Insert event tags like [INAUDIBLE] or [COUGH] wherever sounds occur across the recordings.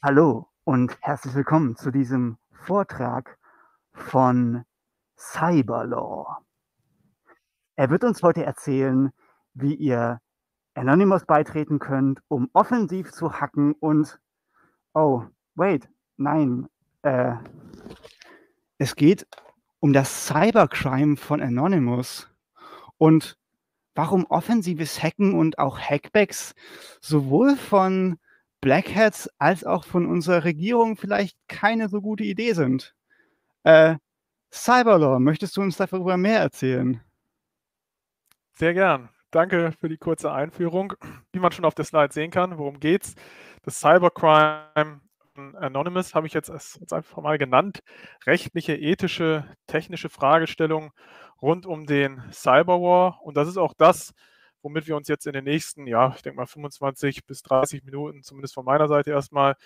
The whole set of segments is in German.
Hallo und herzlich willkommen zu diesem Vortrag von Cyberlaw. Er wird uns heute erzählen, wie ihr Anonymous beitreten könnt, um offensiv zu hacken und oh, wait, nein, äh, es geht um das Cybercrime von Anonymous und warum offensives Hacken und auch Hackbacks sowohl von Black Hats als auch von unserer Regierung vielleicht keine so gute Idee sind. Äh, Cyberlaw, möchtest du uns darüber mehr erzählen? Sehr gern. Danke für die kurze Einführung. Wie man schon auf der Slide sehen kann, worum geht's? Das Cybercrime Anonymous habe ich jetzt, jetzt einfach mal genannt. Rechtliche, ethische, technische Fragestellungen rund um den Cyberwar. Und das ist auch das, womit wir uns jetzt in den nächsten, ja, ich denke mal 25 bis 30 Minuten, zumindest von meiner Seite erstmal,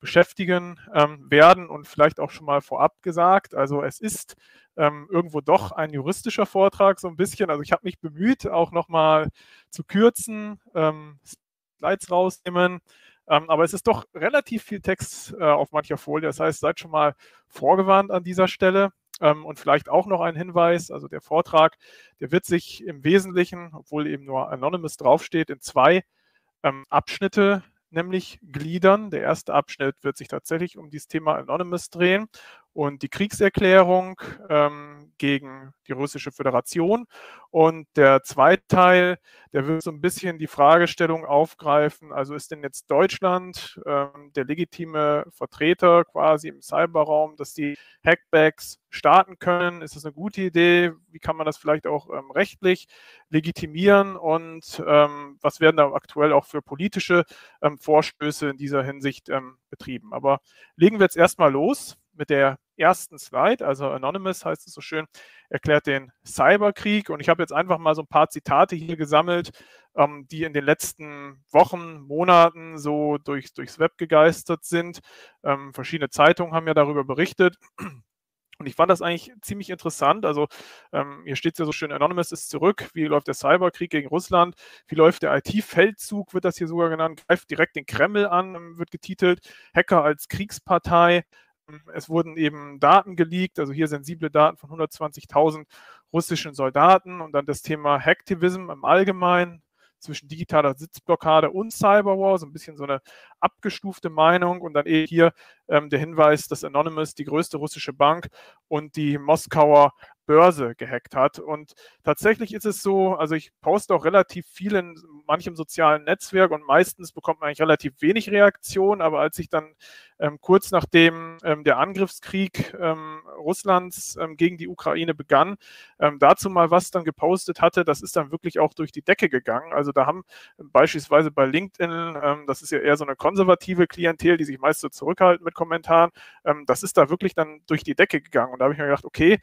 beschäftigen ähm, werden und vielleicht auch schon mal vorab gesagt. Also es ist ähm, irgendwo doch ein juristischer Vortrag, so ein bisschen. Also ich habe mich bemüht, auch nochmal zu kürzen, ähm, Slides rausnehmen. Ähm, aber es ist doch relativ viel Text äh, auf mancher Folie. Das heißt, seid schon mal vorgewarnt an dieser Stelle. Ähm, und vielleicht auch noch ein Hinweis, also der Vortrag, der wird sich im Wesentlichen, obwohl eben nur Anonymous draufsteht, in zwei ähm, Abschnitte nämlich gliedern. Der erste Abschnitt wird sich tatsächlich um dieses Thema Anonymous drehen und die Kriegserklärung ähm, gegen die russische Föderation. Und der zweite Teil, der wird so ein bisschen die Fragestellung aufgreifen, also ist denn jetzt Deutschland ähm, der legitime Vertreter quasi im Cyberraum, dass die Hackbacks starten können? Ist das eine gute Idee? Wie kann man das vielleicht auch ähm, rechtlich legitimieren? Und ähm, was werden da aktuell auch für politische ähm, Vorstöße in dieser Hinsicht ähm, betrieben? Aber legen wir jetzt erstmal los mit der ersten Slide, also Anonymous heißt es so schön, erklärt den Cyberkrieg. Und ich habe jetzt einfach mal so ein paar Zitate hier gesammelt, ähm, die in den letzten Wochen, Monaten so durch, durchs Web gegeistert sind. Ähm, verschiedene Zeitungen haben ja darüber berichtet. Und ich fand das eigentlich ziemlich interessant. Also ähm, hier steht es ja so schön, Anonymous ist zurück. Wie läuft der Cyberkrieg gegen Russland? Wie läuft der IT-Feldzug, wird das hier sogar genannt. Greift direkt den Kreml an, wird getitelt. Hacker als Kriegspartei. Es wurden eben Daten geleakt, also hier sensible Daten von 120.000 russischen Soldaten und dann das Thema Hacktivism im Allgemeinen zwischen digitaler Sitzblockade und Cyberwar, so ein bisschen so eine abgestufte Meinung und dann eh hier ähm, der Hinweis, dass Anonymous die größte russische Bank und die Moskauer Börse gehackt hat. Und tatsächlich ist es so, also ich poste auch relativ viel in manchem sozialen Netzwerk und meistens bekommt man eigentlich relativ wenig Reaktion, aber als ich dann ähm, kurz nachdem ähm, der Angriffskrieg ähm, Russlands ähm, gegen die Ukraine begann, ähm, dazu mal was dann gepostet hatte, das ist dann wirklich auch durch die Decke gegangen. Also da haben beispielsweise bei LinkedIn, ähm, das ist ja eher so eine konservative Klientel, die sich meist so zurückhalten mit Kommentaren, das ist da wirklich dann durch die Decke gegangen. Und da habe ich mir gedacht, okay,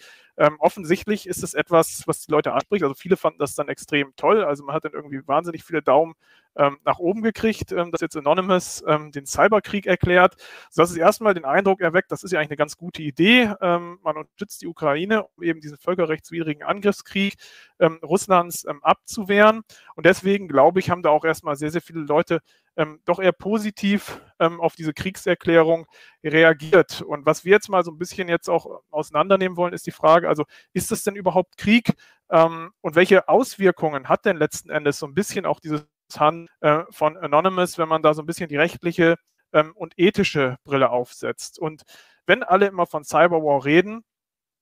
offensichtlich ist es etwas, was die Leute anspricht. Also viele fanden das dann extrem toll. Also man hat dann irgendwie wahnsinnig viele Daumen ähm, nach oben gekriegt, ähm, dass jetzt Anonymous ähm, den Cyberkrieg erklärt, sodass es erstmal den Eindruck erweckt, das ist ja eigentlich eine ganz gute Idee. Ähm, man unterstützt die Ukraine, um eben diesen völkerrechtswidrigen Angriffskrieg ähm, Russlands ähm, abzuwehren. Und deswegen, glaube ich, haben da auch erstmal sehr, sehr viele Leute ähm, doch eher positiv ähm, auf diese Kriegserklärung reagiert. Und was wir jetzt mal so ein bisschen jetzt auch auseinandernehmen wollen, ist die Frage, also ist das denn überhaupt Krieg? Ähm, und welche Auswirkungen hat denn letzten Endes so ein bisschen auch dieses Hand äh, von Anonymous, wenn man da so ein bisschen die rechtliche ähm, und ethische Brille aufsetzt. Und wenn alle immer von Cyberwar reden,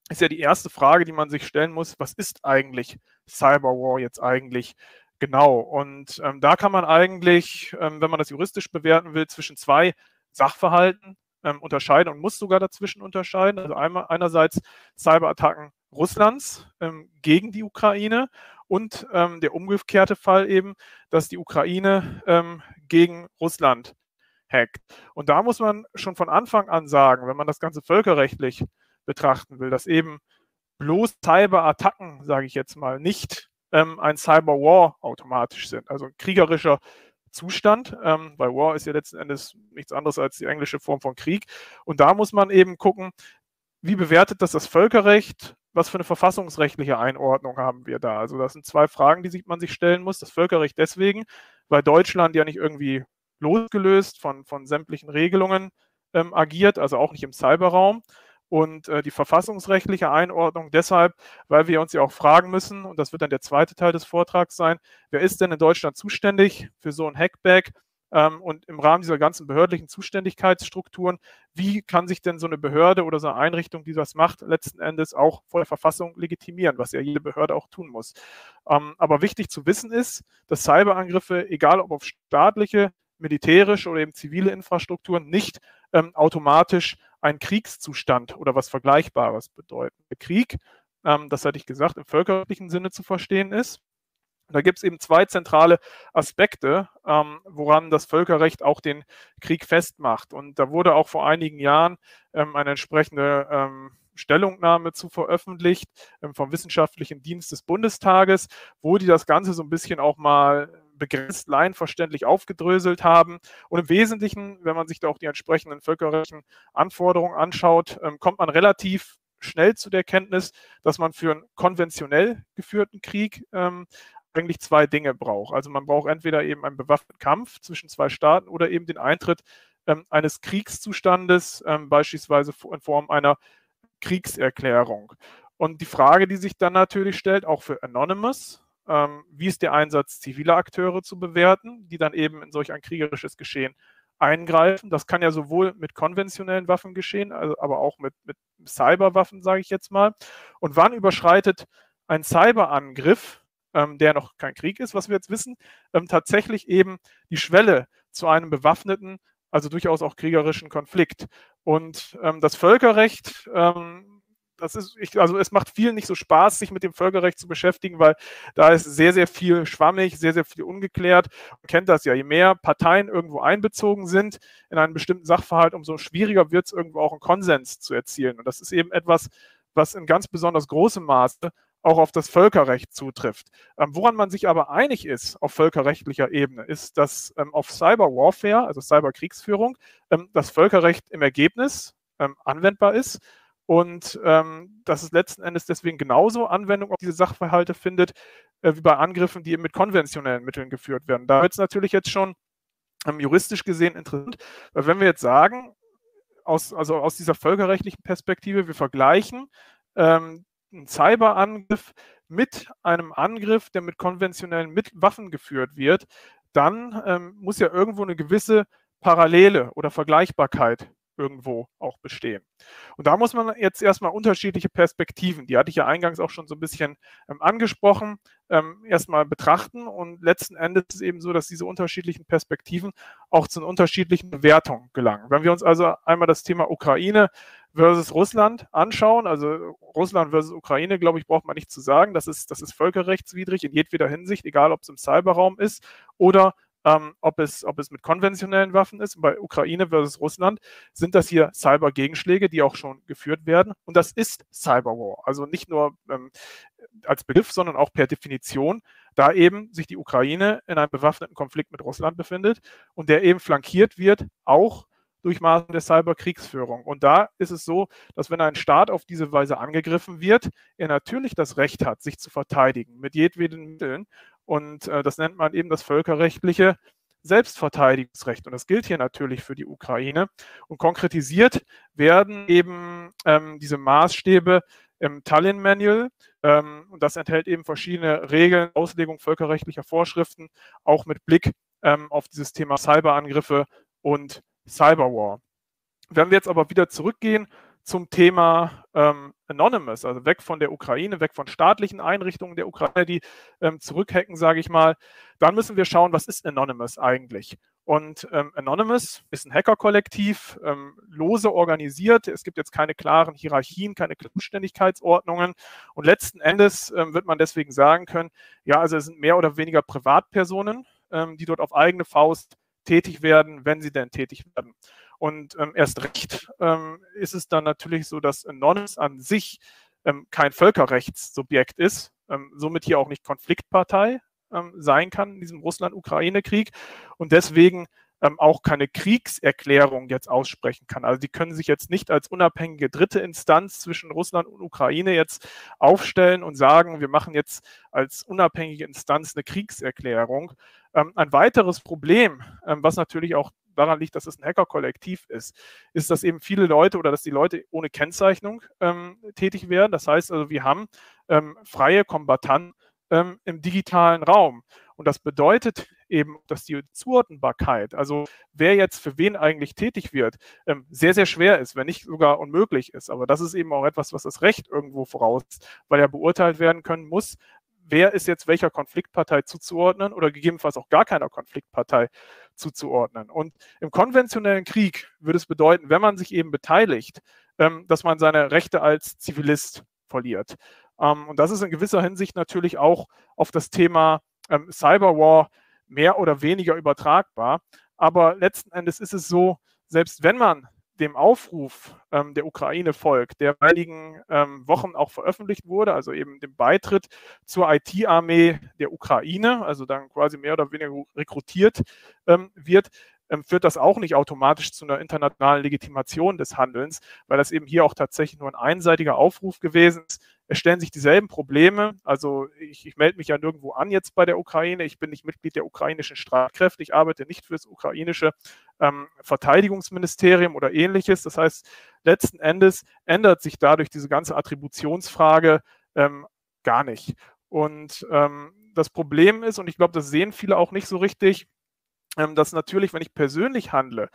ist ja die erste Frage, die man sich stellen muss, was ist eigentlich Cyberwar jetzt eigentlich genau? Und ähm, da kann man eigentlich, ähm, wenn man das juristisch bewerten will, zwischen zwei Sachverhalten ähm, unterscheiden und muss sogar dazwischen unterscheiden. Also einmal einerseits Cyberattacken Russlands ähm, gegen die Ukraine und ähm, der umgekehrte Fall eben, dass die Ukraine ähm, gegen Russland hackt. Und da muss man schon von Anfang an sagen, wenn man das Ganze völkerrechtlich betrachten will, dass eben bloß Cyberattacken, sage ich jetzt mal, nicht ähm, ein Cyberwar automatisch sind, also ein kriegerischer Zustand, ähm, weil War ist ja letzten Endes nichts anderes als die englische Form von Krieg. Und da muss man eben gucken, wie bewertet das das Völkerrecht was für eine verfassungsrechtliche Einordnung haben wir da? Also das sind zwei Fragen, die man sich stellen muss. Das Völkerrecht deswegen, weil Deutschland ja nicht irgendwie losgelöst von, von sämtlichen Regelungen ähm, agiert, also auch nicht im Cyberraum. Und äh, die verfassungsrechtliche Einordnung deshalb, weil wir uns ja auch fragen müssen, und das wird dann der zweite Teil des Vortrags sein, wer ist denn in Deutschland zuständig für so ein Hackback? Ähm, und im Rahmen dieser ganzen behördlichen Zuständigkeitsstrukturen, wie kann sich denn so eine Behörde oder so eine Einrichtung, die das macht, letzten Endes auch vor der Verfassung legitimieren, was ja jede Behörde auch tun muss. Ähm, aber wichtig zu wissen ist, dass Cyberangriffe, egal ob auf staatliche, militärische oder eben zivile Infrastrukturen, nicht ähm, automatisch einen Kriegszustand oder was Vergleichbares bedeuten. Der Krieg, ähm, das hatte ich gesagt, im völkerrechtlichen Sinne zu verstehen ist. Da gibt es eben zwei zentrale Aspekte, ähm, woran das Völkerrecht auch den Krieg festmacht. Und da wurde auch vor einigen Jahren ähm, eine entsprechende ähm, Stellungnahme zu veröffentlicht ähm, vom Wissenschaftlichen Dienst des Bundestages, wo die das Ganze so ein bisschen auch mal begrenzt laienverständlich aufgedröselt haben. Und im Wesentlichen, wenn man sich da auch die entsprechenden völkerrechtlichen Anforderungen anschaut, ähm, kommt man relativ schnell zu der Kenntnis, dass man für einen konventionell geführten Krieg ähm, eigentlich zwei Dinge braucht. Also man braucht entweder eben einen bewaffneten Kampf zwischen zwei Staaten oder eben den Eintritt ähm, eines Kriegszustandes, ähm, beispielsweise in Form einer Kriegserklärung. Und die Frage, die sich dann natürlich stellt, auch für Anonymous, wie ist der Einsatz ziviler Akteure zu bewerten, die dann eben in solch ein kriegerisches Geschehen eingreifen. Das kann ja sowohl mit konventionellen Waffen geschehen, also, aber auch mit, mit Cyberwaffen, sage ich jetzt mal. Und wann überschreitet ein Cyberangriff ähm, der noch kein Krieg ist, was wir jetzt wissen, ähm, tatsächlich eben die Schwelle zu einem bewaffneten, also durchaus auch kriegerischen Konflikt. Und ähm, das Völkerrecht, ähm, das ist, ich, also es macht vielen nicht so Spaß, sich mit dem Völkerrecht zu beschäftigen, weil da ist sehr, sehr viel schwammig, sehr, sehr viel ungeklärt. Man kennt das ja, je mehr Parteien irgendwo einbezogen sind in einen bestimmten Sachverhalt, umso schwieriger wird es irgendwo auch einen Konsens zu erzielen. Und das ist eben etwas, was in ganz besonders großem Maße auch auf das Völkerrecht zutrifft. Ähm, woran man sich aber einig ist auf völkerrechtlicher Ebene, ist, dass ähm, auf Cyber Warfare, also Cyberkriegsführung, ähm, das Völkerrecht im Ergebnis ähm, anwendbar ist und ähm, dass es letzten Endes deswegen genauso Anwendung auf diese Sachverhalte findet, äh, wie bei Angriffen, die eben mit konventionellen Mitteln geführt werden. Da wird es natürlich jetzt schon ähm, juristisch gesehen interessant, weil wenn wir jetzt sagen, aus, also aus dieser völkerrechtlichen Perspektive, wir vergleichen ähm, ein Cyberangriff mit einem Angriff, der mit konventionellen mit Waffen geführt wird, dann ähm, muss ja irgendwo eine gewisse Parallele oder Vergleichbarkeit irgendwo auch bestehen. Und da muss man jetzt erstmal unterschiedliche Perspektiven, die hatte ich ja eingangs auch schon so ein bisschen ähm, angesprochen, ähm, erstmal betrachten. Und letzten Endes ist es eben so, dass diese unterschiedlichen Perspektiven auch zu unterschiedlichen Bewertungen gelangen. Wenn wir uns also einmal das Thema Ukraine versus Russland anschauen, also Russland versus Ukraine, glaube ich, braucht man nicht zu sagen. Das ist, das ist völkerrechtswidrig in jedweder Hinsicht, egal ob es im Cyberraum ist oder ähm, ob, es, ob es mit konventionellen Waffen ist. Bei Ukraine versus Russland sind das hier Cyber-Gegenschläge, die auch schon geführt werden. Und das ist Cyberwar. Also nicht nur ähm, als Begriff, sondern auch per Definition, da eben sich die Ukraine in einem bewaffneten Konflikt mit Russland befindet und der eben flankiert wird, auch durch Maßen der Cyberkriegsführung. Und da ist es so, dass wenn ein Staat auf diese Weise angegriffen wird, er natürlich das Recht hat, sich zu verteidigen mit jedweden Mitteln. Und äh, das nennt man eben das völkerrechtliche Selbstverteidigungsrecht. Und das gilt hier natürlich für die Ukraine. Und konkretisiert werden eben ähm, diese Maßstäbe im Tallinn Manual. Ähm, und das enthält eben verschiedene Regeln, Auslegung völkerrechtlicher Vorschriften, auch mit Blick ähm, auf dieses Thema Cyberangriffe und Cyberwar. Wenn wir jetzt aber wieder zurückgehen zum Thema ähm, Anonymous, also weg von der Ukraine, weg von staatlichen Einrichtungen der Ukraine, die ähm, zurückhacken, sage ich mal, dann müssen wir schauen, was ist Anonymous eigentlich? Und ähm, Anonymous ist ein Hackerkollektiv, ähm, lose organisiert. Es gibt jetzt keine klaren Hierarchien, keine Zuständigkeitsordnungen. Und letzten Endes ähm, wird man deswegen sagen können, ja, also es sind mehr oder weniger Privatpersonen, ähm, die dort auf eigene Faust tätig werden, wenn sie denn tätig werden. Und ähm, erst recht ähm, ist es dann natürlich so, dass Anonymous an sich ähm, kein Völkerrechtssubjekt ist, ähm, somit hier auch nicht Konfliktpartei ähm, sein kann in diesem Russland-Ukraine-Krieg und deswegen ähm, auch keine Kriegserklärung jetzt aussprechen kann. Also die können sich jetzt nicht als unabhängige dritte Instanz zwischen Russland und Ukraine jetzt aufstellen und sagen, wir machen jetzt als unabhängige Instanz eine Kriegserklärung. Ein weiteres Problem, was natürlich auch daran liegt, dass es ein Hacker-Kollektiv ist, ist, dass eben viele Leute oder dass die Leute ohne Kennzeichnung ähm, tätig werden. Das heißt also, wir haben ähm, freie Kombattanten ähm, im digitalen Raum. Und das bedeutet eben, dass die Zuordnbarkeit, also wer jetzt für wen eigentlich tätig wird, ähm, sehr, sehr schwer ist, wenn nicht sogar unmöglich ist. Aber das ist eben auch etwas, was das Recht irgendwo voraus, weil ja beurteilt werden können muss, wer ist jetzt welcher Konfliktpartei zuzuordnen oder gegebenenfalls auch gar keiner Konfliktpartei zuzuordnen. Und im konventionellen Krieg würde es bedeuten, wenn man sich eben beteiligt, ähm, dass man seine Rechte als Zivilist verliert. Ähm, und das ist in gewisser Hinsicht natürlich auch auf das Thema ähm, Cyberwar mehr oder weniger übertragbar. Aber letzten Endes ist es so, selbst wenn man dem Aufruf ähm, der Ukraine folgt, der in einigen ähm, Wochen auch veröffentlicht wurde, also eben dem Beitritt zur IT-Armee der Ukraine, also dann quasi mehr oder weniger rekrutiert ähm, wird, ähm, führt das auch nicht automatisch zu einer internationalen Legitimation des Handelns, weil das eben hier auch tatsächlich nur ein einseitiger Aufruf gewesen ist. Es stellen sich dieselben Probleme. Also ich, ich melde mich ja nirgendwo an jetzt bei der Ukraine. Ich bin nicht Mitglied der ukrainischen Streitkräfte. Ich arbeite nicht für das ukrainische ähm, Verteidigungsministerium oder ähnliches. Das heißt, letzten Endes ändert sich dadurch diese ganze Attributionsfrage ähm, gar nicht. Und ähm, das Problem ist, und ich glaube, das sehen viele auch nicht so richtig, ähm, dass natürlich, wenn ich persönlich handle,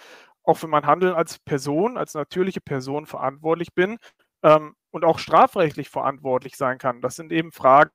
auch für mein Handeln als Person, als natürliche Person verantwortlich bin ähm, und auch strafrechtlich verantwortlich sein kann. Das sind eben Fragen,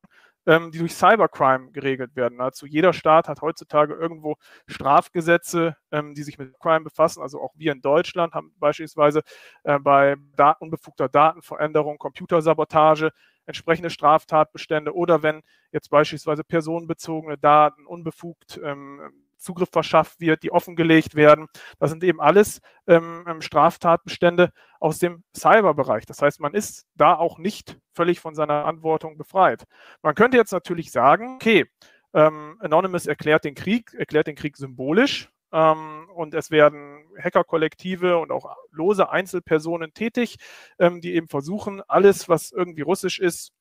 ähm, die durch Cybercrime geregelt werden. Also jeder Staat hat heutzutage irgendwo Strafgesetze, ähm, die sich mit Crime befassen. Also auch wir in Deutschland haben beispielsweise äh, bei Dat unbefugter Datenveränderung, Computersabotage entsprechende Straftatbestände oder wenn jetzt beispielsweise personenbezogene Daten unbefugt ähm, Zugriff verschafft wird, die offengelegt werden. Das sind eben alles ähm, ähm, Straftatbestände aus dem Cyberbereich. Das heißt, man ist da auch nicht völlig von seiner Verantwortung befreit. Man könnte jetzt natürlich sagen, okay, ähm, Anonymous erklärt den Krieg, erklärt den Krieg symbolisch ähm, und es werden Hackerkollektive und auch lose Einzelpersonen tätig, ähm, die eben versuchen, alles, was irgendwie russisch ist,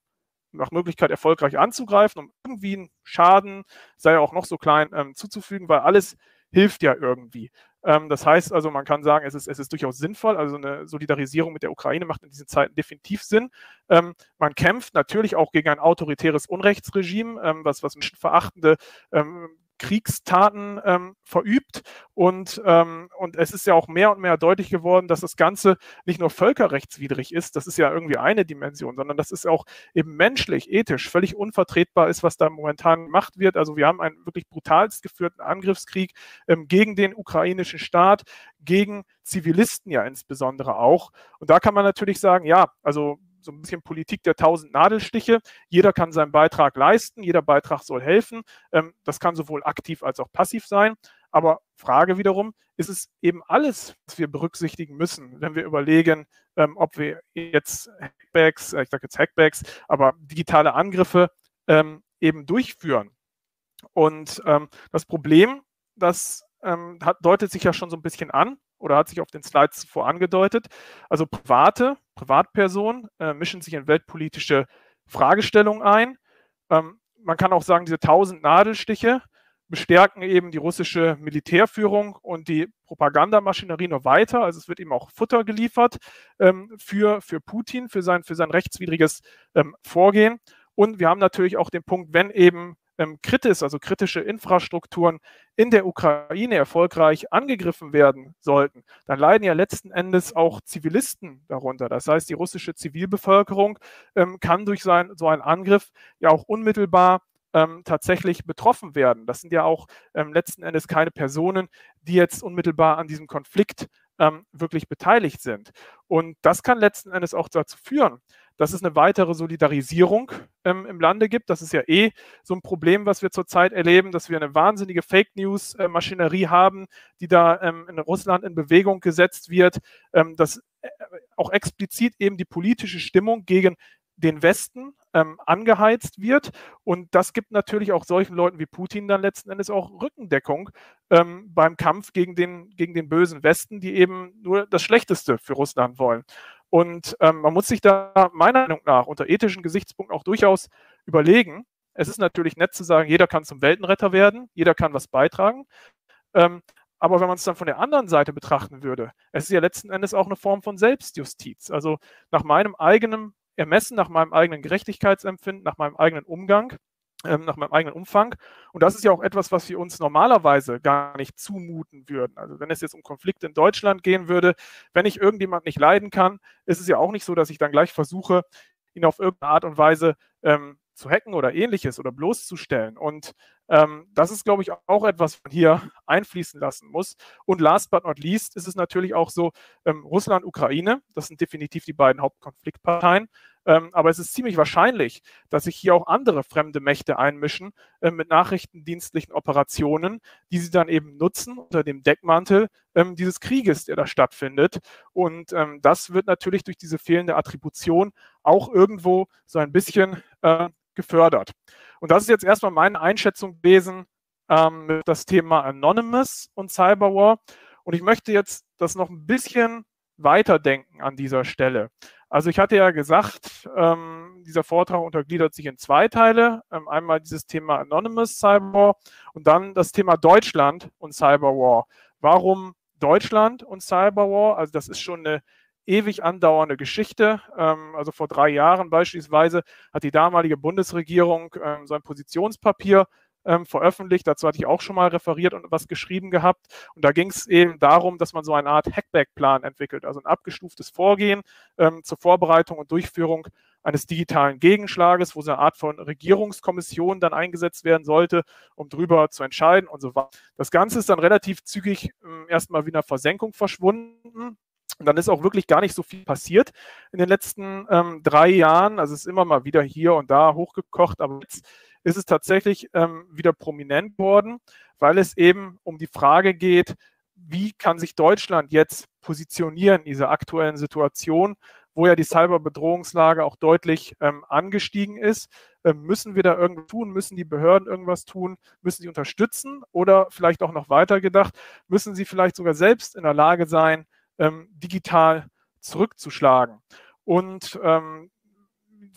nach Möglichkeit erfolgreich anzugreifen, um irgendwie einen Schaden, sei er auch noch so klein, ähm, zuzufügen, weil alles hilft ja irgendwie. Ähm, das heißt also, man kann sagen, es ist, es ist durchaus sinnvoll. Also eine Solidarisierung mit der Ukraine macht in diesen Zeiten definitiv Sinn. Ähm, man kämpft natürlich auch gegen ein autoritäres Unrechtsregime, ähm, was, was menschenverachtende ähm, Kriegstaten ähm, verübt. Und, ähm, und es ist ja auch mehr und mehr deutlich geworden, dass das Ganze nicht nur völkerrechtswidrig ist, das ist ja irgendwie eine Dimension, sondern das ist auch eben menschlich, ethisch völlig unvertretbar ist, was da momentan gemacht wird. Also wir haben einen wirklich brutalst geführten Angriffskrieg ähm, gegen den ukrainischen Staat, gegen Zivilisten ja insbesondere auch. Und da kann man natürlich sagen, ja, also so ein bisschen Politik der tausend Nadelstiche. Jeder kann seinen Beitrag leisten, jeder Beitrag soll helfen. Ähm, das kann sowohl aktiv als auch passiv sein. Aber Frage wiederum, ist es eben alles, was wir berücksichtigen müssen, wenn wir überlegen, ähm, ob wir jetzt Hackbacks, äh, ich sage jetzt Hackbacks, aber digitale Angriffe ähm, eben durchführen. Und das Problem, das hat, deutet sich ja schon so ein bisschen an oder hat sich auf den Slides zuvor angedeutet. Also private, Privatpersonen äh, mischen sich in weltpolitische Fragestellungen ein. Ähm, man kann auch sagen, diese tausend Nadelstiche bestärken eben die russische Militärführung und die Propagandamaschinerie nur weiter. Also es wird eben auch Futter geliefert ähm, für, für Putin, für sein, für sein rechtswidriges ähm, Vorgehen. Und wir haben natürlich auch den Punkt, wenn eben ähm, kritisch, also kritische Infrastrukturen in der Ukraine erfolgreich angegriffen werden sollten, dann leiden ja letzten Endes auch Zivilisten darunter. Das heißt, die russische Zivilbevölkerung ähm, kann durch sein, so einen Angriff ja auch unmittelbar ähm, tatsächlich betroffen werden. Das sind ja auch ähm, letzten Endes keine Personen, die jetzt unmittelbar an diesem Konflikt ähm, wirklich beteiligt sind. Und das kann letzten Endes auch dazu führen, dass es eine weitere Solidarisierung ähm, im Lande gibt. Das ist ja eh so ein Problem, was wir zurzeit erleben, dass wir eine wahnsinnige Fake News-Maschinerie haben, die da ähm, in Russland in Bewegung gesetzt wird, ähm, dass äh, auch explizit eben die politische Stimmung gegen den Westen ähm, angeheizt wird. Und das gibt natürlich auch solchen Leuten wie Putin dann letzten Endes auch Rückendeckung ähm, beim Kampf gegen den, gegen den bösen Westen, die eben nur das Schlechteste für Russland wollen. Und ähm, man muss sich da meiner Meinung nach unter ethischen Gesichtspunkten auch durchaus überlegen. Es ist natürlich nett zu sagen, jeder kann zum Weltenretter werden, jeder kann was beitragen. Ähm, aber wenn man es dann von der anderen Seite betrachten würde, es ist ja letzten Endes auch eine Form von Selbstjustiz. Also nach meinem eigenen Ermessen, nach meinem eigenen Gerechtigkeitsempfinden, nach meinem eigenen Umgang, nach meinem eigenen Umfang. Und das ist ja auch etwas, was wir uns normalerweise gar nicht zumuten würden. Also wenn es jetzt um Konflikte in Deutschland gehen würde, wenn ich irgendjemand nicht leiden kann, ist es ja auch nicht so, dass ich dann gleich versuche, ihn auf irgendeine Art und Weise ähm, zu hacken oder ähnliches oder bloßzustellen. Und ähm, das ist, glaube ich, auch etwas, was man hier einfließen lassen muss. Und last but not least ist es natürlich auch so, ähm, Russland, Ukraine, das sind definitiv die beiden Hauptkonfliktparteien. Ähm, aber es ist ziemlich wahrscheinlich, dass sich hier auch andere fremde Mächte einmischen äh, mit nachrichtendienstlichen Operationen, die sie dann eben nutzen unter dem Deckmantel ähm, dieses Krieges, der da stattfindet. Und ähm, das wird natürlich durch diese fehlende Attribution auch irgendwo so ein bisschen äh, gefördert. Und das ist jetzt erstmal meine Einschätzung gewesen ähm, das Thema Anonymous und Cyberwar. Und ich möchte jetzt das noch ein bisschen weiterdenken an dieser Stelle. Also ich hatte ja gesagt, ähm, dieser Vortrag untergliedert sich in zwei Teile. Ähm, einmal dieses Thema Anonymous Cyberwar und dann das Thema Deutschland und Cyberwar. Warum Deutschland und Cyberwar? Also das ist schon eine ewig andauernde Geschichte. Ähm, also vor drei Jahren beispielsweise hat die damalige Bundesregierung ähm, so ein Positionspapier ähm, veröffentlicht. Dazu hatte ich auch schon mal referiert und was geschrieben gehabt. Und da ging es eben darum, dass man so eine Art Hackback-Plan entwickelt, also ein abgestuftes Vorgehen ähm, zur Vorbereitung und Durchführung eines digitalen Gegenschlages, wo so eine Art von Regierungskommission dann eingesetzt werden sollte, um darüber zu entscheiden und so weiter. Das Ganze ist dann relativ zügig äh, erstmal eine Versenkung verschwunden. Und dann ist auch wirklich gar nicht so viel passiert in den letzten ähm, drei Jahren. Also es ist immer mal wieder hier und da hochgekocht, aber jetzt ist es tatsächlich ähm, wieder prominent geworden, weil es eben um die Frage geht, wie kann sich Deutschland jetzt positionieren in dieser aktuellen Situation, wo ja die Cyberbedrohungslage auch deutlich ähm, angestiegen ist. Ähm, müssen wir da irgendwas tun? Müssen die Behörden irgendwas tun? Müssen sie unterstützen? Oder vielleicht auch noch weiter gedacht, müssen sie vielleicht sogar selbst in der Lage sein, ähm, digital zurückzuschlagen. Und ähm,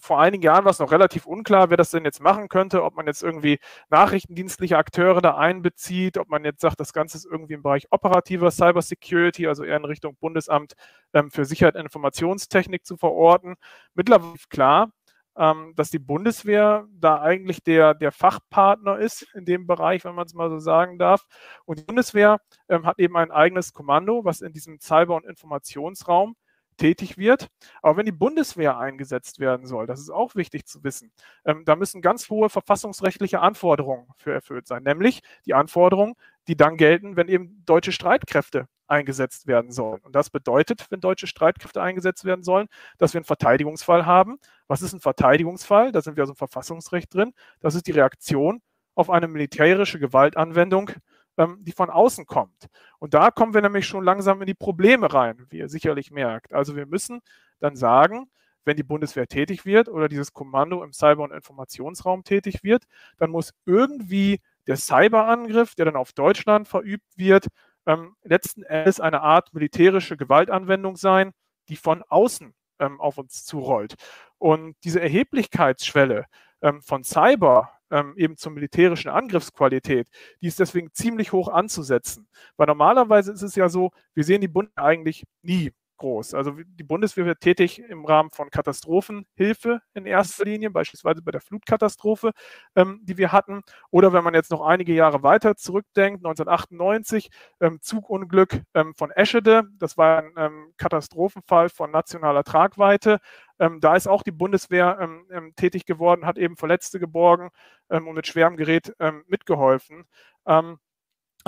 vor einigen Jahren war es noch relativ unklar, wer das denn jetzt machen könnte, ob man jetzt irgendwie nachrichtendienstliche Akteure da einbezieht, ob man jetzt sagt, das Ganze ist irgendwie im Bereich operativer Cybersecurity, also eher in Richtung Bundesamt ähm, für Sicherheit und Informationstechnik zu verorten. Mittlerweile ist klar, ähm, dass die Bundeswehr da eigentlich der, der Fachpartner ist in dem Bereich, wenn man es mal so sagen darf. Und die Bundeswehr ähm, hat eben ein eigenes Kommando, was in diesem Cyber- und Informationsraum tätig wird. Aber wenn die Bundeswehr eingesetzt werden soll, das ist auch wichtig zu wissen, ähm, da müssen ganz hohe verfassungsrechtliche Anforderungen für erfüllt sein, nämlich die Anforderungen, die dann gelten, wenn eben deutsche Streitkräfte eingesetzt werden sollen. Und das bedeutet, wenn deutsche Streitkräfte eingesetzt werden sollen, dass wir einen Verteidigungsfall haben. Was ist ein Verteidigungsfall? Da sind wir also im Verfassungsrecht drin. Das ist die Reaktion auf eine militärische Gewaltanwendung, ähm, die von außen kommt. Und da kommen wir nämlich schon langsam in die Probleme rein, wie ihr sicherlich merkt. Also wir müssen dann sagen, wenn die Bundeswehr tätig wird oder dieses Kommando im Cyber- und Informationsraum tätig wird, dann muss irgendwie der Cyberangriff, der dann auf Deutschland verübt wird, ähm, letzten Endes eine Art militärische Gewaltanwendung sein, die von außen ähm, auf uns zurollt. Und diese Erheblichkeitsschwelle ähm, von Cyber ähm, eben zur militärischen Angriffsqualität, die ist deswegen ziemlich hoch anzusetzen. Weil normalerweise ist es ja so, wir sehen die Bund eigentlich nie groß. Also die Bundeswehr wird tätig im Rahmen von Katastrophenhilfe in erster Linie, beispielsweise bei der Flutkatastrophe, ähm, die wir hatten. Oder wenn man jetzt noch einige Jahre weiter zurückdenkt, 1998, ähm, Zugunglück ähm, von Eschede, das war ein ähm, Katastrophenfall von nationaler Tragweite. Ähm, da ist auch die Bundeswehr ähm, tätig geworden, hat eben Verletzte geborgen und mit schwerem Gerät mitgeholfen.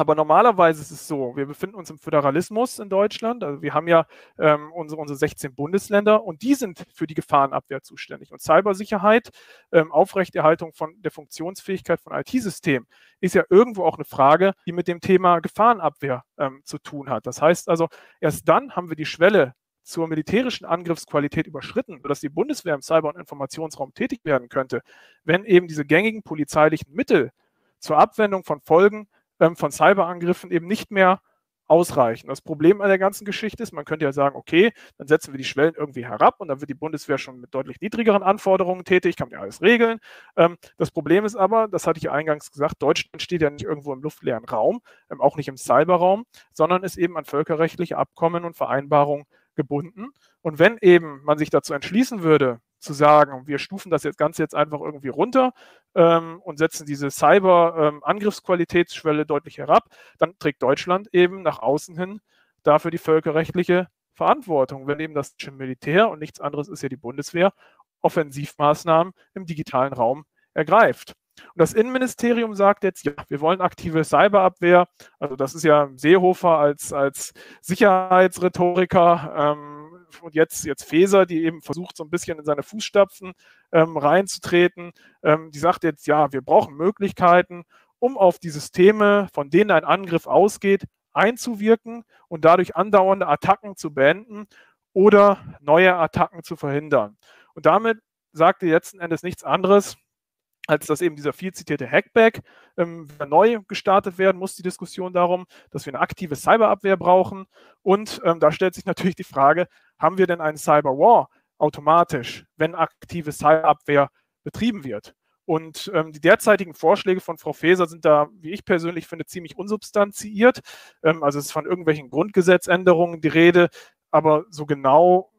Aber normalerweise ist es so, wir befinden uns im Föderalismus in Deutschland. Also wir haben ja ähm, unsere, unsere 16 Bundesländer und die sind für die Gefahrenabwehr zuständig. Und Cybersicherheit, ähm, Aufrechterhaltung von der Funktionsfähigkeit von IT-Systemen ist ja irgendwo auch eine Frage, die mit dem Thema Gefahrenabwehr ähm, zu tun hat. Das heißt also, erst dann haben wir die Schwelle zur militärischen Angriffsqualität überschritten, sodass die Bundeswehr im Cyber- und Informationsraum tätig werden könnte, wenn eben diese gängigen polizeilichen Mittel zur Abwendung von Folgen ähm, von Cyberangriffen eben nicht mehr ausreichen. Das Problem an der ganzen Geschichte ist, man könnte ja sagen, okay, dann setzen wir die Schwellen irgendwie herab und dann wird die Bundeswehr schon mit deutlich niedrigeren Anforderungen tätig, kann ja alles regeln. Ähm, das Problem ist aber, das hatte ich ja eingangs gesagt, Deutschland steht ja nicht irgendwo im luftleeren Raum, ähm, auch nicht im Cyberraum, sondern ist eben an völkerrechtliche Abkommen und Vereinbarungen gebunden. Und wenn eben man sich dazu entschließen würde, zu sagen, wir stufen das jetzt Ganze jetzt einfach irgendwie runter ähm, und setzen diese Cyber-Angriffsqualitätsschwelle ähm, deutlich herab, dann trägt Deutschland eben nach außen hin dafür die völkerrechtliche Verantwortung, wenn eben das Militär und nichts anderes ist ja die Bundeswehr Offensivmaßnahmen im digitalen Raum ergreift. Und das Innenministerium sagt jetzt, ja, wir wollen aktive Cyberabwehr. Also das ist ja Seehofer als, als Sicherheitsrhetoriker ähm, und jetzt, jetzt Feser, die eben versucht, so ein bisschen in seine Fußstapfen ähm, reinzutreten. Ähm, die sagt jetzt, ja, wir brauchen Möglichkeiten, um auf die Systeme, von denen ein Angriff ausgeht, einzuwirken und dadurch andauernde Attacken zu beenden oder neue Attacken zu verhindern. Und damit sagt ihr letzten Endes nichts anderes, als dass eben dieser viel zitierte Hackback ähm, neu gestartet werden muss, die Diskussion darum, dass wir eine aktive Cyberabwehr brauchen. Und ähm, da stellt sich natürlich die Frage, haben wir denn einen Cyberwar automatisch, wenn aktive Cyberabwehr betrieben wird? Und ähm, die derzeitigen Vorschläge von Frau Faeser sind da, wie ich persönlich finde, ziemlich unsubstanziiert. Ähm, also es ist von irgendwelchen Grundgesetzänderungen die Rede, aber so genau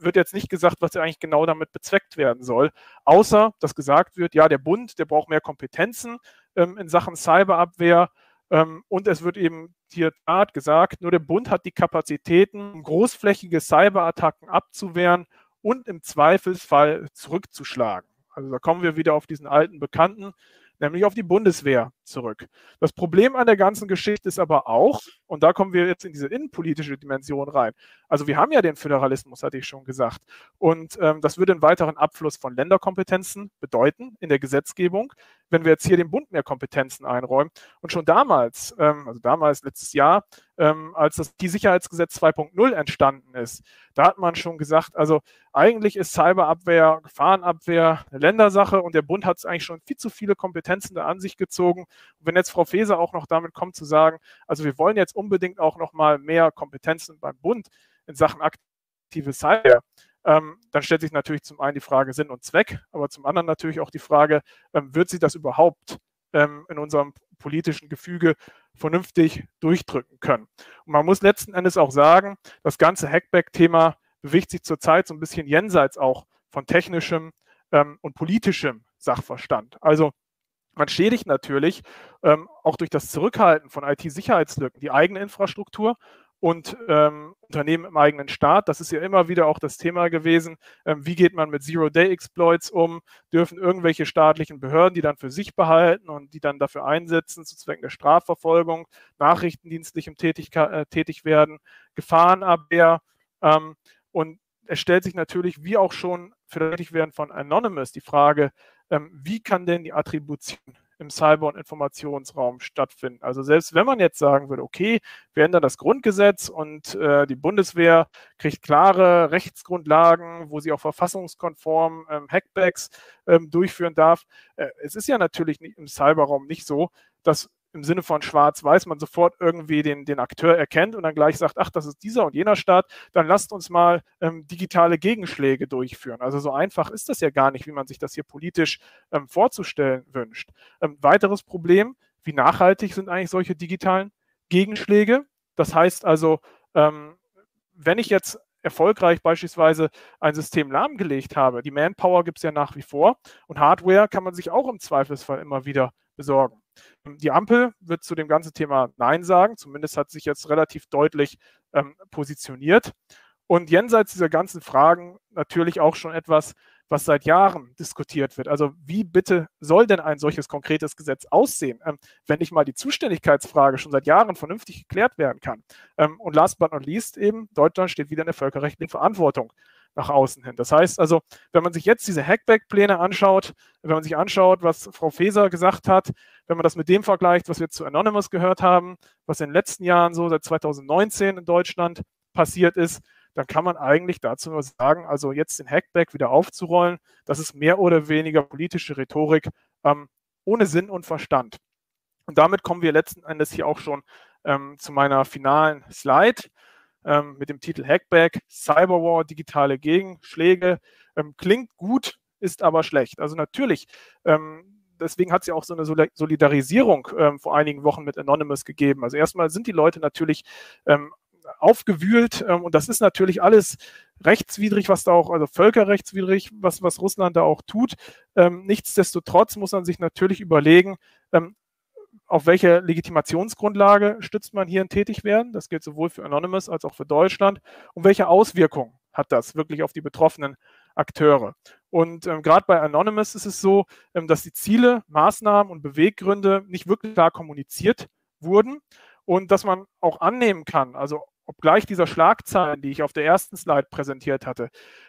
wird jetzt nicht gesagt, was eigentlich genau damit bezweckt werden soll, außer dass gesagt wird, ja, der Bund, der braucht mehr Kompetenzen ähm, in Sachen Cyberabwehr. Ähm, und es wird eben hier gesagt, nur der Bund hat die Kapazitäten, um großflächige Cyberattacken abzuwehren und im Zweifelsfall zurückzuschlagen. Also da kommen wir wieder auf diesen alten Bekannten, nämlich auf die Bundeswehr zurück. Das Problem an der ganzen Geschichte ist aber auch, und da kommen wir jetzt in diese innenpolitische Dimension rein. Also wir haben ja den Föderalismus, hatte ich schon gesagt. Und ähm, das würde einen weiteren Abfluss von Länderkompetenzen bedeuten in der Gesetzgebung, wenn wir jetzt hier dem Bund mehr Kompetenzen einräumen. Und schon damals, ähm, also damals letztes Jahr, ähm, als das die Sicherheitsgesetz 2.0 entstanden ist, da hat man schon gesagt, also eigentlich ist Cyberabwehr, Gefahrenabwehr eine Ländersache und der Bund hat eigentlich schon viel zu viele Kompetenzen da an sich gezogen. Und wenn jetzt Frau Faeser auch noch damit kommt zu sagen, also wir wollen jetzt unbedingt auch noch mal mehr Kompetenzen beim Bund in Sachen aktive Cyber, ähm, dann stellt sich natürlich zum einen die Frage Sinn und Zweck, aber zum anderen natürlich auch die Frage, ähm, wird sie das überhaupt ähm, in unserem politischen Gefüge vernünftig durchdrücken können? Und man muss letzten Endes auch sagen, das ganze Hackback-Thema bewegt sich zurzeit so ein bisschen jenseits auch von technischem ähm, und politischem Sachverstand. Also man schädigt natürlich ähm, auch durch das Zurückhalten von IT-Sicherheitslücken die eigene Infrastruktur und ähm, Unternehmen im eigenen Staat. Das ist ja immer wieder auch das Thema gewesen. Ähm, wie geht man mit Zero-Day-Exploits um? Dürfen irgendwelche staatlichen Behörden, die dann für sich behalten und die dann dafür einsetzen, zu Zwecken der Strafverfolgung, nachrichtendienstlichem tätig, äh, tätig werden, Gefahrenabwehr? Ähm, und es stellt sich natürlich, wie auch schon für das Tätigwerden von Anonymous, die Frage, wie kann denn die Attribution im Cyber- und Informationsraum stattfinden. Also selbst wenn man jetzt sagen würde, okay, wir ändern das Grundgesetz und äh, die Bundeswehr kriegt klare Rechtsgrundlagen, wo sie auch verfassungskonform ähm, Hackbacks ähm, durchführen darf. Äh, es ist ja natürlich im Cyberraum nicht so, dass im Sinne von schwarz-weiß man sofort irgendwie den, den Akteur erkennt und dann gleich sagt, ach, das ist dieser und jener Staat, dann lasst uns mal ähm, digitale Gegenschläge durchführen. Also so einfach ist das ja gar nicht, wie man sich das hier politisch ähm, vorzustellen wünscht. Ähm, weiteres Problem, wie nachhaltig sind eigentlich solche digitalen Gegenschläge? Das heißt also, ähm, wenn ich jetzt erfolgreich beispielsweise ein System lahmgelegt habe, die Manpower gibt es ja nach wie vor und Hardware kann man sich auch im Zweifelsfall immer wieder besorgen. Die Ampel wird zu dem ganzen Thema Nein sagen, zumindest hat sich jetzt relativ deutlich ähm, positioniert. Und jenseits dieser ganzen Fragen natürlich auch schon etwas, was seit Jahren diskutiert wird. Also wie bitte soll denn ein solches konkretes Gesetz aussehen, ähm, wenn nicht mal die Zuständigkeitsfrage schon seit Jahren vernünftig geklärt werden kann? Ähm, und last but not least eben, Deutschland steht wieder in der völkerrechtlichen Verantwortung nach außen hin. Das heißt also, wenn man sich jetzt diese Hackback-Pläne anschaut, wenn man sich anschaut, was Frau Faeser gesagt hat, wenn man das mit dem vergleicht, was wir zu Anonymous gehört haben, was in den letzten Jahren so seit 2019 in Deutschland passiert ist, dann kann man eigentlich dazu nur sagen, also jetzt den Hackback wieder aufzurollen, das ist mehr oder weniger politische Rhetorik ähm, ohne Sinn und Verstand. Und damit kommen wir letzten Endes hier auch schon ähm, zu meiner finalen Slide ähm, mit dem Titel Hackback, Cyberwar, digitale Gegenschläge. Ähm, klingt gut, ist aber schlecht. Also natürlich, ähm, deswegen hat es ja auch so eine Solidarisierung ähm, vor einigen Wochen mit Anonymous gegeben. Also erstmal sind die Leute natürlich ähm, aufgewühlt ähm, und das ist natürlich alles rechtswidrig, was da auch, also völkerrechtswidrig, was, was Russland da auch tut. Nichtsdestotrotz muss man sich natürlich überlegen, auf welche Legitimationsgrundlage stützt man hier in Tätigwerden? Das gilt sowohl für Anonymous als auch für Deutschland. Und welche Auswirkungen hat das wirklich auf die betroffenen Akteure? Und ähm, gerade bei Anonymous ist es so, ähm, dass die Ziele, Maßnahmen und Beweggründe nicht wirklich klar kommuniziert wurden und dass man auch annehmen kann, also obgleich dieser Schlagzeilen, die ich auf der ersten Slide präsentiert hatte,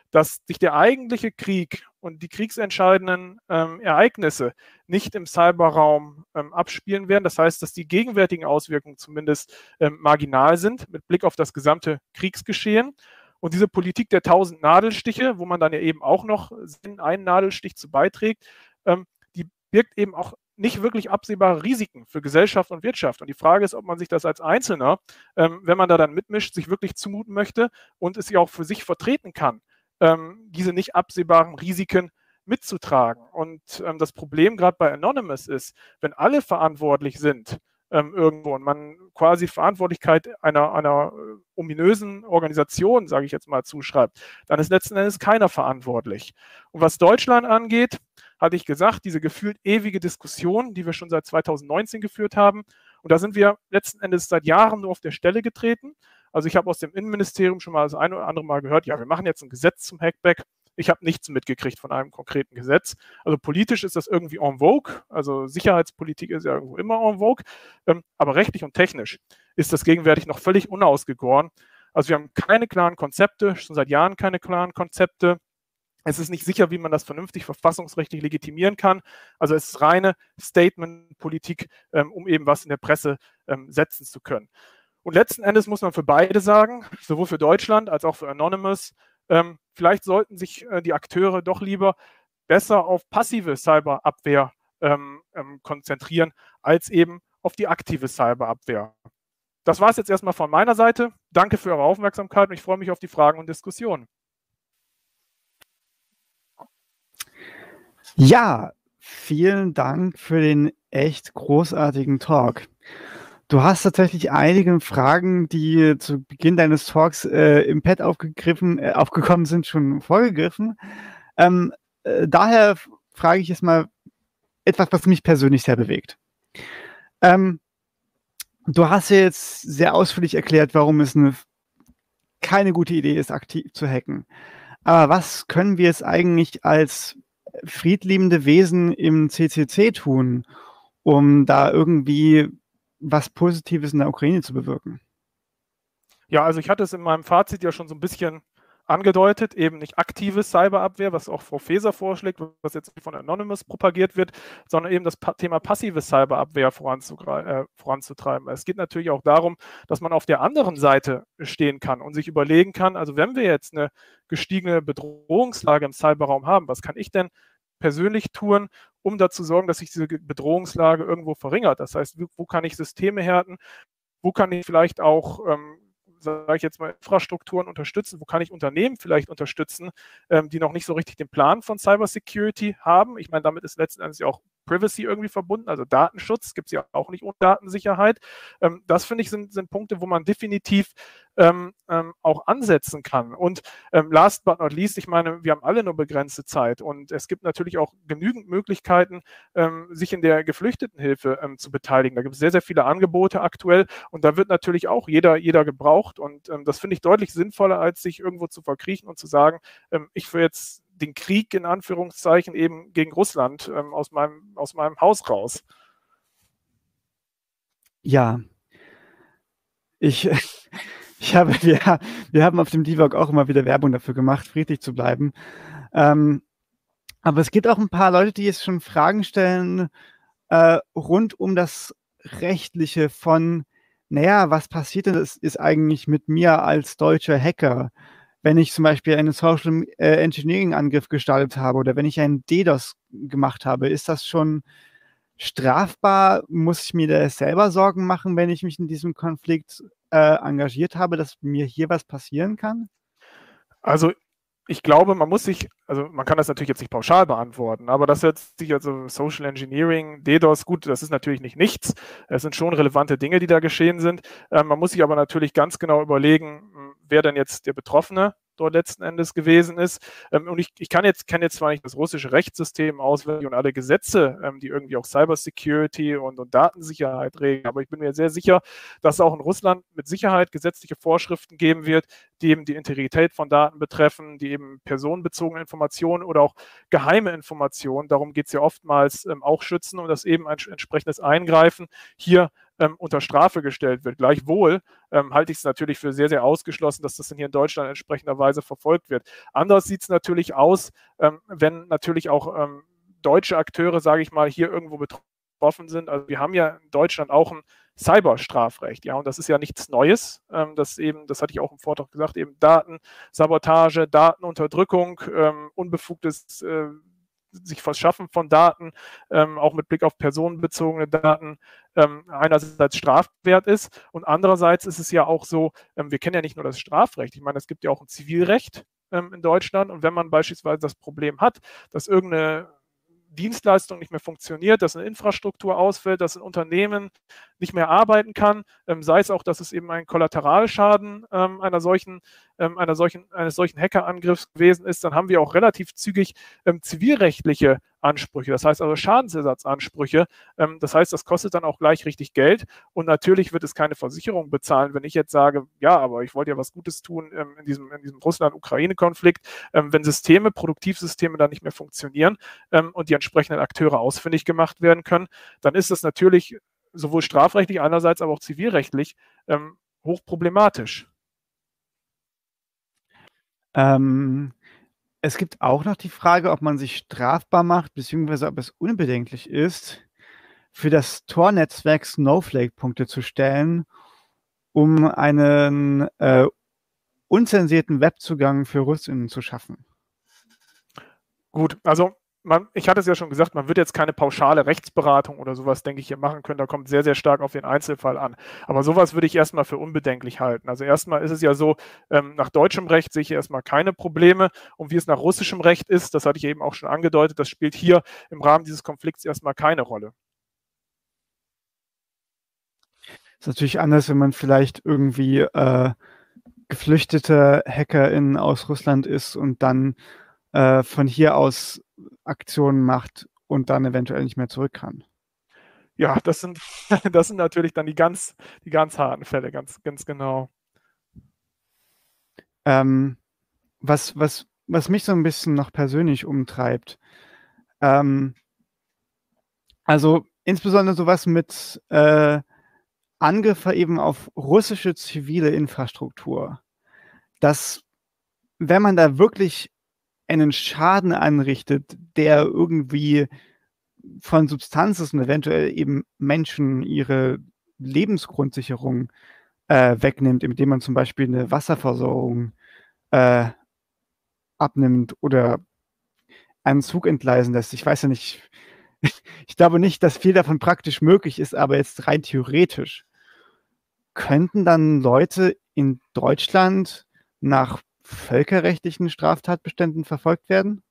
dass sich der eigentliche Krieg und die kriegsentscheidenden ähm, Ereignisse nicht im Cyberraum ähm, abspielen werden. Das heißt, dass die gegenwärtigen Auswirkungen zumindest ähm, marginal sind mit Blick auf das gesamte Kriegsgeschehen. Und diese Politik der tausend Nadelstiche, wo man dann ja eben auch noch einen Nadelstich zu beiträgt, ähm, die birgt eben auch nicht wirklich absehbare Risiken für Gesellschaft und Wirtschaft. Und die Frage ist, ob man sich das als Einzelner, ähm, wenn man da dann mitmischt, sich wirklich zumuten möchte und es sich auch für sich vertreten kann, ähm, diese nicht absehbaren Risiken mitzutragen. Und ähm, das Problem gerade bei Anonymous ist, wenn alle verantwortlich sind ähm, irgendwo und man quasi Verantwortlichkeit einer, einer äh, ominösen Organisation, sage ich jetzt mal, zuschreibt, dann ist letzten Endes keiner verantwortlich. Und was Deutschland angeht, hatte ich gesagt, diese gefühlt ewige Diskussion, die wir schon seit 2019 geführt haben. Und da sind wir letzten Endes seit Jahren nur auf der Stelle getreten. Also ich habe aus dem Innenministerium schon mal das eine oder andere Mal gehört, ja, wir machen jetzt ein Gesetz zum Hackback. Ich habe nichts mitgekriegt von einem konkreten Gesetz. Also politisch ist das irgendwie en vogue. Also Sicherheitspolitik ist ja irgendwo immer en vogue. Ähm, aber rechtlich und technisch ist das gegenwärtig noch völlig unausgegoren. Also wir haben keine klaren Konzepte, schon seit Jahren keine klaren Konzepte. Es ist nicht sicher, wie man das vernünftig verfassungsrechtlich legitimieren kann. Also es ist reine Statement-Politik, ähm, um eben was in der Presse ähm, setzen zu können. Und letzten Endes muss man für beide sagen, sowohl für Deutschland als auch für Anonymous, ähm, vielleicht sollten sich äh, die Akteure doch lieber besser auf passive Cyberabwehr ähm, ähm, konzentrieren, als eben auf die aktive Cyberabwehr. Das war es jetzt erstmal von meiner Seite. Danke für eure Aufmerksamkeit und ich freue mich auf die Fragen und Diskussionen. Ja, vielen Dank für den echt großartigen Talk. Du hast tatsächlich einige Fragen, die zu Beginn deines Talks äh, im Pad aufgegriffen, äh, aufgekommen sind, schon vorgegriffen. Ähm, äh, daher frage ich jetzt mal etwas, was mich persönlich sehr bewegt. Ähm, du hast ja jetzt sehr ausführlich erklärt, warum es eine, keine gute Idee ist, aktiv zu hacken. Aber was können wir jetzt eigentlich als friedliebende Wesen im CCC tun, um da irgendwie was Positives in der Ukraine zu bewirken? Ja, also ich hatte es in meinem Fazit ja schon so ein bisschen angedeutet, eben nicht aktive Cyberabwehr, was auch Frau Feser vorschlägt, was jetzt von Anonymous propagiert wird, sondern eben das Thema passive Cyberabwehr äh, voranzutreiben. Es geht natürlich auch darum, dass man auf der anderen Seite stehen kann und sich überlegen kann, also wenn wir jetzt eine gestiegene Bedrohungslage im Cyberraum haben, was kann ich denn persönlich tun, um dazu sorgen, dass sich diese Bedrohungslage irgendwo verringert. Das heißt, wo kann ich Systeme härten? Wo kann ich vielleicht auch ähm, sage ich jetzt mal, Infrastrukturen unterstützen? Wo kann ich Unternehmen vielleicht unterstützen, ähm, die noch nicht so richtig den Plan von Cybersecurity haben? Ich meine, damit ist letzten Endes ja auch Privacy irgendwie verbunden, also Datenschutz gibt es ja auch nicht ohne Datensicherheit. Ähm, das finde ich sind, sind Punkte, wo man definitiv ähm, ähm, auch ansetzen kann. Und ähm, last but not least, ich meine, wir haben alle nur begrenzte Zeit und es gibt natürlich auch genügend Möglichkeiten, ähm, sich in der Geflüchtetenhilfe zu beteiligen. Da gibt es sehr, sehr viele Angebote aktuell und da wird natürlich auch jeder, jeder gebraucht und das finde ich deutlich sinnvoller, als sich irgendwo zu verkriechen und zu sagen, ich führe jetzt den Krieg in Anführungszeichen eben gegen Russland ähm, aus, meinem, aus meinem Haus raus. Ja. Ich, [LAUGHS] ich habe, wir, wir haben auf dem Divok auch immer wieder Werbung dafür gemacht, friedlich zu bleiben. Ähm, aber es gibt auch ein paar Leute, die jetzt schon Fragen stellen äh, rund um das Rechtliche von, naja, was passiert denn ist, ist eigentlich mit mir als deutscher Hacker? Wenn ich zum Beispiel einen Social äh, Engineering Angriff gestartet habe oder wenn ich einen DDoS gemacht habe, ist das schon strafbar? Muss ich mir da selber Sorgen machen, wenn ich mich in diesem Konflikt äh, engagiert habe, dass mir hier was passieren kann? Also ich glaube, man muss sich, also man kann das natürlich jetzt nicht pauschal beantworten, aber das hört sich also Social Engineering, DDoS, gut, das ist natürlich nicht nichts. Es sind schon relevante Dinge, die da geschehen sind. Ähm, man muss sich aber natürlich ganz genau überlegen, wer denn jetzt der Betroffene dort letzten Endes gewesen ist. Ähm, und ich, ich kann jetzt, kenne jetzt zwar nicht das russische Rechtssystem auswendig und alle Gesetze, ähm, die irgendwie auch Cybersecurity und, und Datensicherheit regeln, aber ich bin mir sehr sicher, dass es auch in Russland mit Sicherheit gesetzliche Vorschriften geben wird, die eben die Integrität von Daten betreffen, die eben personenbezogene Informationen oder auch geheime Informationen, darum geht es ja oftmals ähm, auch schützen und das eben ein entsprechendes Eingreifen hier ähm, unter Strafe gestellt wird. Gleichwohl ähm, halte ich es natürlich für sehr, sehr ausgeschlossen, dass das dann hier in Deutschland entsprechenderweise verfolgt wird. Anders sieht es natürlich aus, ähm, wenn natürlich auch ähm, deutsche Akteure, sage ich mal, hier irgendwo betroffen sind. Also wir haben ja in Deutschland auch ein Cyberstrafrecht, ja, und das ist ja nichts Neues. Ähm, das eben, das hatte ich auch im Vortrag gesagt, eben Datensabotage, Datenunterdrückung, ähm, unbefugtes äh, sich verschaffen von Daten, ähm, auch mit Blick auf personenbezogene Daten, ähm, einerseits strafwert ist und andererseits ist es ja auch so, ähm, wir kennen ja nicht nur das Strafrecht, ich meine, es gibt ja auch ein Zivilrecht ähm, in Deutschland. Und wenn man beispielsweise das Problem hat, dass irgendeine Dienstleistung nicht mehr funktioniert, dass eine Infrastruktur ausfällt, dass ein Unternehmen nicht mehr arbeiten kann, ähm, sei es auch, dass es eben ein Kollateralschaden ähm, einer solchen, ähm, einer solchen, eines solchen Hackerangriffs gewesen ist, dann haben wir auch relativ zügig ähm, zivilrechtliche Ansprüche, das heißt also Schadensersatzansprüche. Ähm, das heißt, das kostet dann auch gleich richtig Geld und natürlich wird es keine Versicherung bezahlen, wenn ich jetzt sage, ja, aber ich wollte ja was Gutes tun ähm, in diesem, in diesem Russland-Ukraine-Konflikt, wenn Systeme, Produktivsysteme dann nicht mehr funktionieren und die entsprechenden Akteure ausfindig gemacht werden können, dann ist das natürlich sowohl strafrechtlich einerseits, aber auch zivilrechtlich ähm, hochproblematisch. Ähm, es gibt auch noch die Frage, ob man sich strafbar macht, beziehungsweise ob es unbedenklich ist, für das Tor-Netzwerk Snowflake Punkte zu stellen, um einen äh, unzensierten Webzugang für Russinnen zu schaffen. Gut, also man, ich hatte es ja schon gesagt, man wird jetzt keine pauschale Rechtsberatung oder sowas, denke ich, hier machen können. Da kommt sehr, sehr stark auf den Einzelfall an. Aber sowas würde ich erstmal für unbedenklich halten. Also erstmal ist es ja so, ähm, nach deutschem Recht sehe ich erstmal keine Probleme. Und wie es nach russischem Recht ist, das hatte ich eben auch schon angedeutet, das spielt hier im Rahmen dieses Konflikts erstmal keine Rolle. Ist natürlich anders, wenn man vielleicht irgendwie äh, geflüchtete HackerInnen aus Russland ist und dann äh, von hier aus Aktionen macht und dann eventuell nicht mehr zurück kann. Ja, das sind, [LAUGHS] das sind natürlich dann die ganz, die ganz harten Fälle, ganz, ganz genau. Ähm, was, was, was mich so ein bisschen noch persönlich umtreibt, ähm, also insbesondere sowas mit äh, Angriffe eben auf russische zivile Infrastruktur, dass wenn man da wirklich einen Schaden anrichtet, der irgendwie von Substanz ist und eventuell eben Menschen ihre Lebensgrundsicherung äh, wegnimmt, indem man zum Beispiel eine Wasserversorgung äh, abnimmt oder einen Zug entgleisen lässt. Ich weiß ja nicht, [LAUGHS] ich glaube nicht, dass viel davon praktisch möglich ist, aber jetzt rein theoretisch könnten dann Leute in Deutschland nach völkerrechtlichen Straftatbeständen verfolgt werden?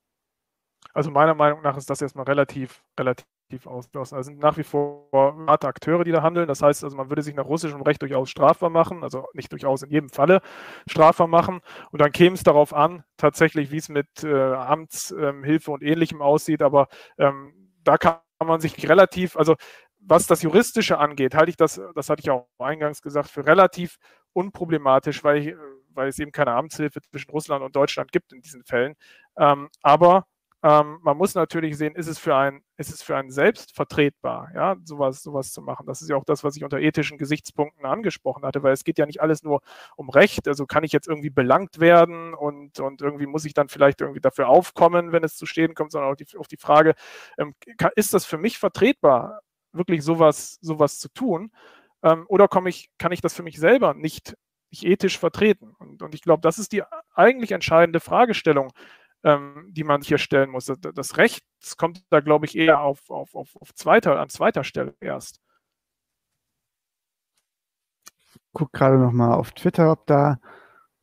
Also meiner Meinung nach ist das erstmal relativ, relativ ausgeschlossen. Also sind nach wie vor harte Akteure, die da handeln. Das heißt, also man würde sich nach russischem Recht durchaus strafbar machen, also nicht durchaus in jedem Falle strafbar machen. Und dann käme es darauf an, tatsächlich, wie es mit äh, Amtshilfe ähm, und ähnlichem aussieht. Aber ähm, da kann man sich relativ, also was das Juristische angeht, halte ich das, das hatte ich auch eingangs gesagt, für relativ unproblematisch, weil ich, weil es eben keine Amtshilfe zwischen Russland und Deutschland gibt in diesen Fällen. Ähm, aber ähm, man muss natürlich sehen, ist es für einen, ist es für einen selbst vertretbar, ja, sowas, sowas zu machen. Das ist ja auch das, was ich unter ethischen Gesichtspunkten angesprochen hatte, weil es geht ja nicht alles nur um Recht. Also kann ich jetzt irgendwie belangt werden und, und irgendwie muss ich dann vielleicht irgendwie dafür aufkommen, wenn es zu stehen kommt, sondern auch die, auf die Frage, ähm, kann, ist das für mich vertretbar, wirklich sowas, sowas zu tun? Ähm, oder komme ich, kann ich das für mich selber nicht nicht ethisch vertreten. Und, und ich glaube, das ist die eigentlich entscheidende Fragestellung, ähm, die man hier stellen muss. Das Rechts kommt da, glaube ich, eher auf, auf, auf, auf zweiter, an zweiter Stelle erst. Guck gerade noch mal auf Twitter, ob da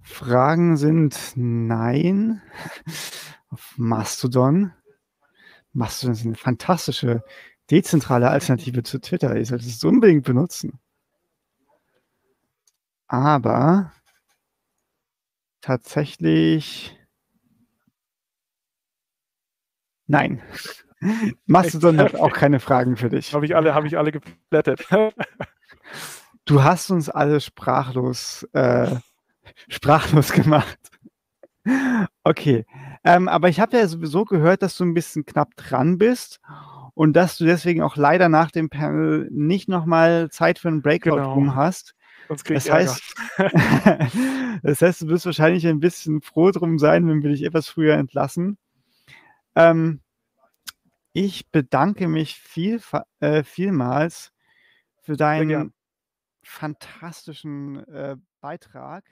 Fragen sind. Nein. auf Mastodon. Mastodon ist eine fantastische dezentrale Alternative zu Twitter. Ihr solltet es unbedingt benutzen. Aber tatsächlich nein. [LAUGHS] Mastodon hat [LAUGHS] auch keine Fragen für dich. Habe ich alle, habe ich alle geplättet. [LAUGHS] du hast uns alle sprachlos, äh, sprachlos gemacht. Okay. Ähm, aber ich habe ja sowieso gehört, dass du ein bisschen knapp dran bist und dass du deswegen auch leider nach dem Panel nicht nochmal Zeit für einen Breakout-Room genau. hast. Das heißt, [LAUGHS] das heißt, du wirst wahrscheinlich ein bisschen froh drum sein, wenn wir dich etwas früher entlassen. Ähm, ich bedanke mich viel, äh, vielmals für deinen fantastischen äh, Beitrag.